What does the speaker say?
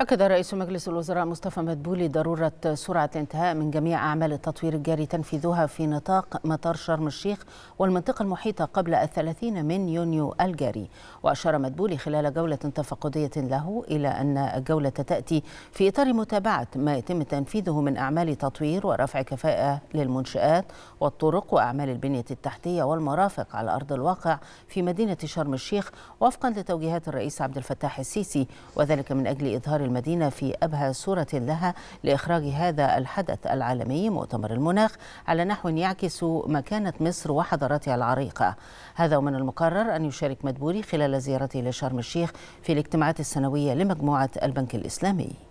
أكد رئيس مجلس الوزراء مصطفى مدبولي ضرورة سرعة الانتهاء من جميع أعمال التطوير الجاري تنفيذها في نطاق مطار شرم الشيخ والمنطقة المحيطة قبل الثلاثين من يونيو الجاري. وأشار مدبولي خلال جولة تفقدية له إلى أن الجولة تأتي في إطار متابعة ما يتم تنفيذه من أعمال تطوير ورفع كفاءة للمنشآت والطرق وأعمال البنية التحتية والمرافق على أرض الواقع في مدينة شرم الشيخ وفقا لتوجيهات الرئيس عبد الفتاح السيسي وذلك من أجل إظهار المدينة في أبهى صورة لها لإخراج هذا الحدث العالمي. مؤتمر المناخ على نحو يعكس مكانة مصر وحضارتها العريقة. هذا ومن المقرر أن يشارك مدبولي خلال زيارته لشرم الشيخ في الاجتماعات السنوية لمجموعة البنك الإسلامي.